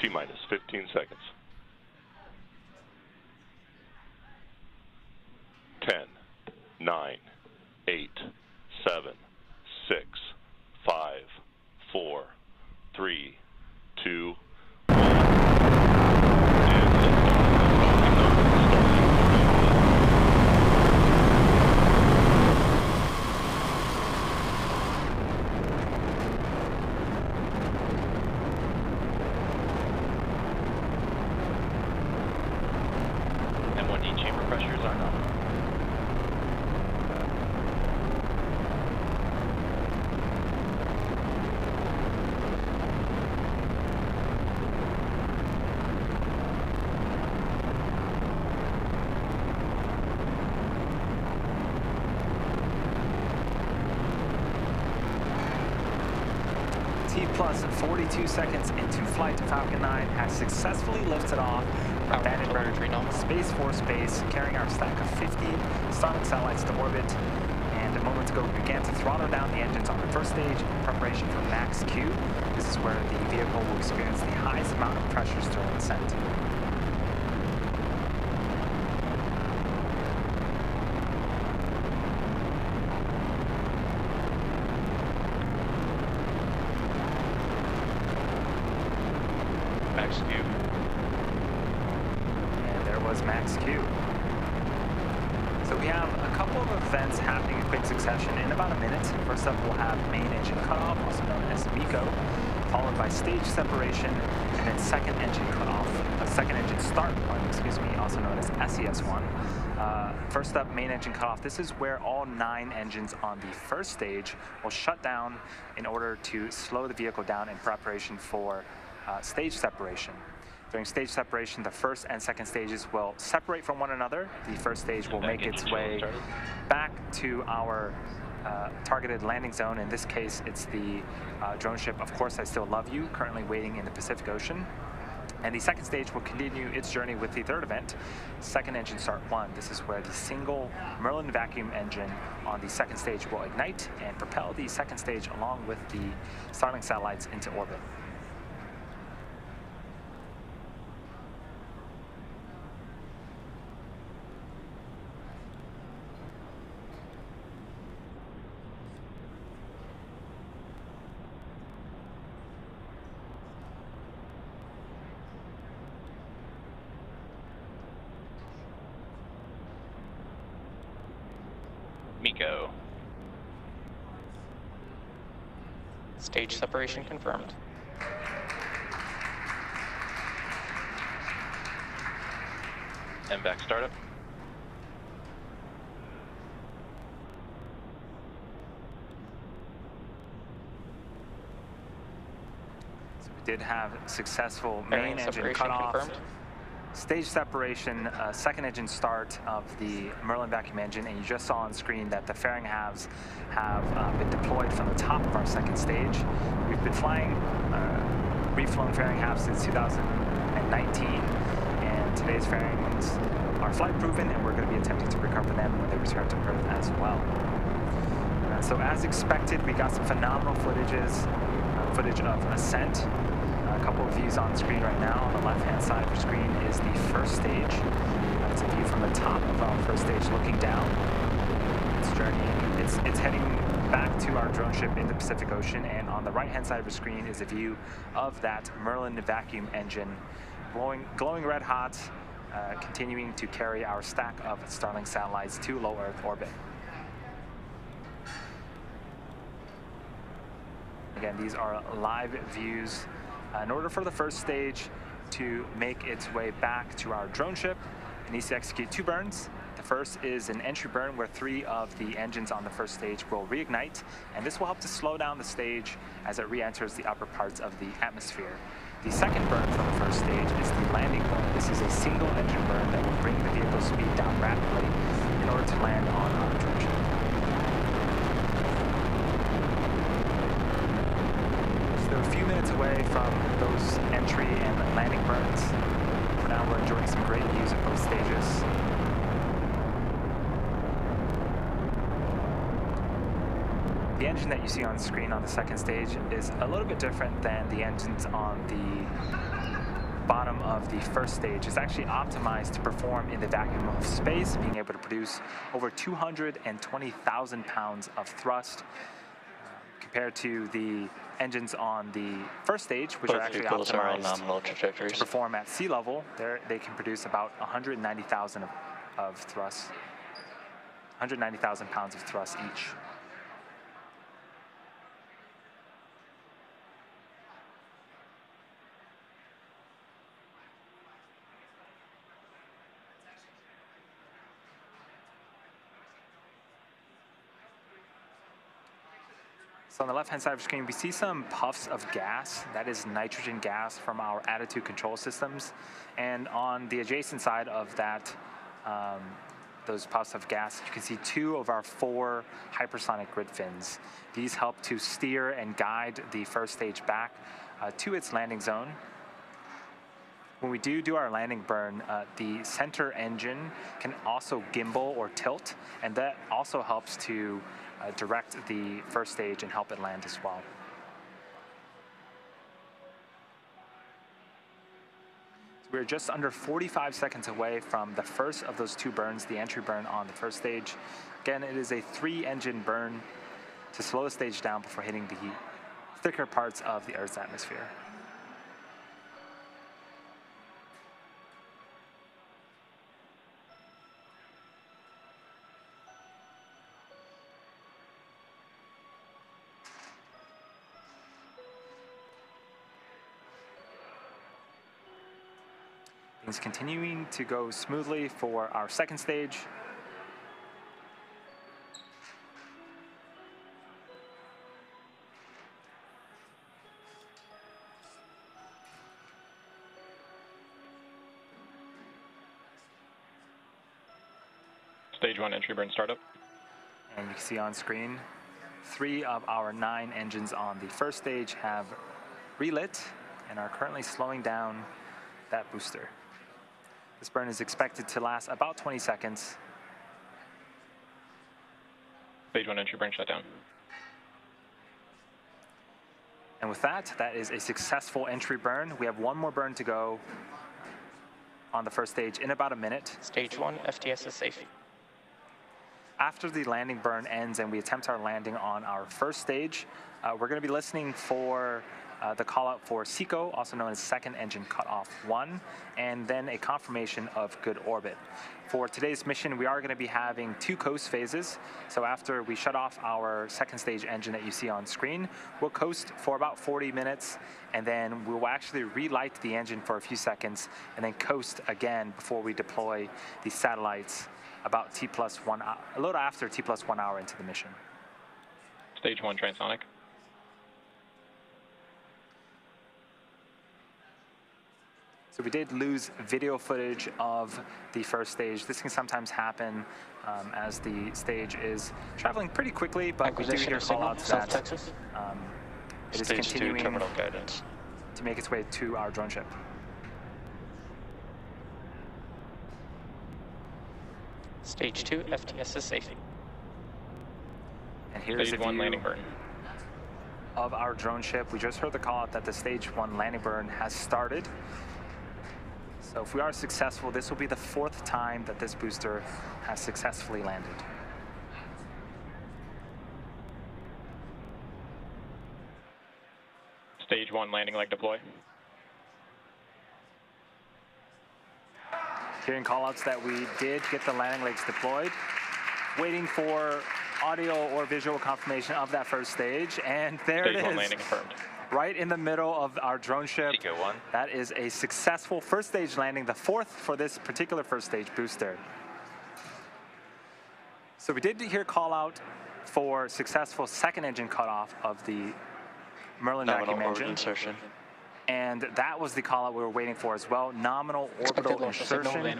T minus 15 seconds. 10, 9, 8, 7, 6, 5, 4, 3, 2, 1. And liftoff. Falcon 9 starting. M1D chamber pressures are nominal. T plus 42 seconds into flight, to Falcon 9 has successfully lifted off from Vandenberg. Space Force Base, carrying our stack of 50 Starlink satellites to orbit. And a moment ago, we began to throttle down the engines on the first stage in preparation for Max Q. This is where the vehicle will experience the highest amount of pressures during ascent. Max Q. And there was Max Q. So we have a couple of events happening in quick succession in about a minute. First up, we'll have main engine cutoff, also known as MECO, followed by stage separation, and then second engine cutoff, a second engine start one, excuse me, also known as SES1. Uh, first up, main engine cutoff. This is where all nine engines on the first stage will shut down in order to slow the vehicle down in preparation for uh, stage separation. During stage separation, the first and second stages will separate from one another. The first stage will make its way back to our uh, targeted landing zone. In this case, it's the uh, drone ship, Of Course I Still Love You, currently waiting in the Pacific Ocean. And the second stage will continue its journey with the third event, second engine start one. This is where the single Merlin vacuum engine on the second stage will ignite and propel the second stage along with the Starlink satellites into orbit. MECO. Stage separation confirmed. MVAC startup. So we did have successful main engine cutoff. confirmed. Stage separation, uh, second engine start of the Merlin vacuum engine, and you just saw on screen that the fairing halves have uh, been deployed from the top of our second stage. We've been flying uh, reflown fairing halves since 2019, and today's fairings are flight proven, and we're going to be attempting to recover them when they return to Earth as well. Uh, so as expected, we got some phenomenal footages, uh, footage of ascent. Views on screen right now. On the left-hand side of the screen is the first stage. That's a view from the top of our first stage looking down. It's journeying, it's, it's heading back to our drone ship in the Pacific Ocean, and on the right-hand side of the screen is a view of that Merlin vacuum engine glowing, glowing red hot, uh, continuing to carry our stack of Starlink satellites to low Earth orbit. Again, these are live views. Uh, in order for the first stage to make its way back to our drone ship, it needs to execute two burns. The first is an entry burn where three of the engines on the first stage will reignite, and this will help to slow down the stage as it re-enters the upper parts of the atmosphere. The second burn from the first stage is the landing burn. This is a single engine burn that will bring the vehicle's speed down rapidly in order to land on our drone ship. So a few minutes away from those entry and landing burns. For now, we're enjoying some great views of both stages. The engine that you see on screen on the second stage is a little bit different than the engines on the bottom of the first stage is actually optimized to perform in the vacuum of space, being able to produce over 220,000 pounds of thrust compared to the engines on the first stage, which are Both actually are on optimized nominal to perform at sea level. They're, they can produce about 190,000 of, of thrust, 190,000 pounds of thrust each. So on the left-hand side of the screen, we see some puffs of gas. That is nitrogen gas from our attitude control systems. And on the adjacent side of that, um, those puffs of gas, you can see two of our four hypersonic grid fins. These help to steer and guide the first stage back uh, to its landing zone. When we do do our landing burn, uh, the center engine can also gimbal or tilt, and that also helps to uh, direct the first stage and help it land as well. So we're just under 45 seconds away from the first of those two burns, the entry burn on the first stage. Again, it is a three engine burn to slow the stage down before hitting the thicker parts of the Earth's atmosphere. Things continuing to go smoothly for our second stage. Stage one entry burn startup. And you can see on screen, three of our nine engines on the first stage have relit and are currently slowing down that booster. This burn is expected to last about 20 seconds. Stage one entry burn shut down. And with that, that is a successful entry burn. We have one more burn to go on the first stage in about a minute. Stage one, FTS is safe. After the landing burn ends and we attempt our landing on our first stage, uh, we're going to be listening for uh, the call out for SECO, also known as second engine cutoff one, and then a confirmation of good orbit. For today's mission, we are going to be having two coast phases. So after we shut off our second stage engine that you see on screen, we'll coast for about 40 minutes, and then we'll actually relight the engine for a few seconds, and then coast again before we deploy the satellites about T plus one, a little after T plus one hour into the mission. Stage one transonic. So we did lose video footage of the first stage. This can sometimes happen um, as the stage is traveling pretty quickly, but we do hear callouts South that Texas. um, it is continuing terminal guidance. to make its way to our drone ship. Stage two, FTS is safe. And here's Stage one landing burn. of our drone ship. We just heard the call out that the stage one landing burn has started. So if we are successful, this will be the fourth time that this booster has successfully landed. Stage one landing leg deploy. Hearing callouts that we did get the landing legs deployed. Waiting for audio or visual confirmation of that first stage. And there Stage it one landing confirmed. Right in the middle of our drone ship. Seco one. That is a successful first stage landing, the fourth for this particular first stage booster. So we did hear call out for successful second engine cutoff of the Merlin Nominal vacuum orbit engine. insertion. And that was the call out we were waiting for as well, nominal orbital insertion.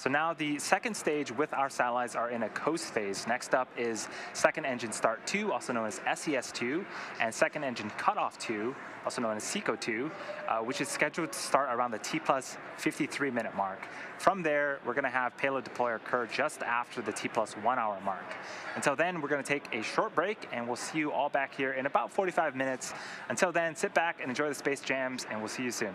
So now the second stage with our satellites are in a coast phase. Next up is second engine start 2, also known as SES2, and second engine cutoff 2, also known as SECO 2, uh, which is scheduled to start around the T plus 53 minute mark. From there, we're going to have payload deploy occur just after the T plus one hour mark. Until then, we're going to take a short break, and we'll see you all back here in about 45 minutes. Until then, sit back and enjoy the space jams, and we'll see you soon.